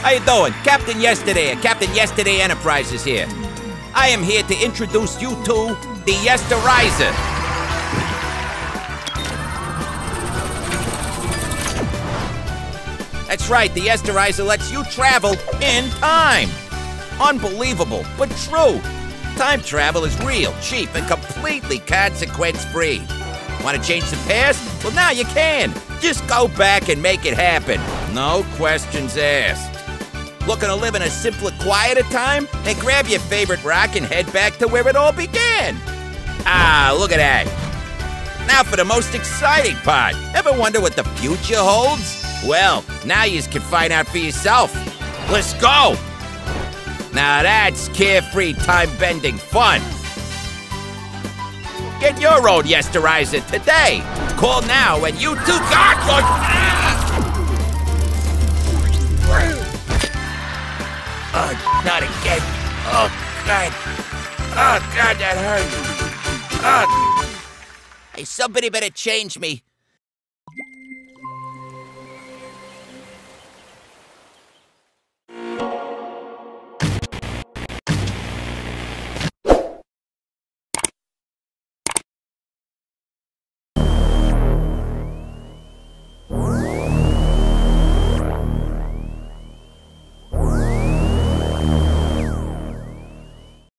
How you doing? Captain Yesterday Captain Yesterday Enterprises here. I am here to introduce you to the Yesterizer. That's right, the Yesterizer lets you travel in time. Unbelievable, but true. Time travel is real, cheap, and completely consequence-free. Want to change the past? Well, now you can. Just go back and make it happen. No questions asked. Looking to live in a simpler, quieter time? Then grab your favorite rock and head back to where it all began. Ah, look at that. Now for the most exciting part. Ever wonder what the future holds? Well, now you can find out for yourself. Let's go! Now that's carefree, time-bending fun. Get your own Yesterizer today. Call now and you too. God, Not again. Oh, God. Oh, God, that hurt. Oh. Hey, somebody better change me.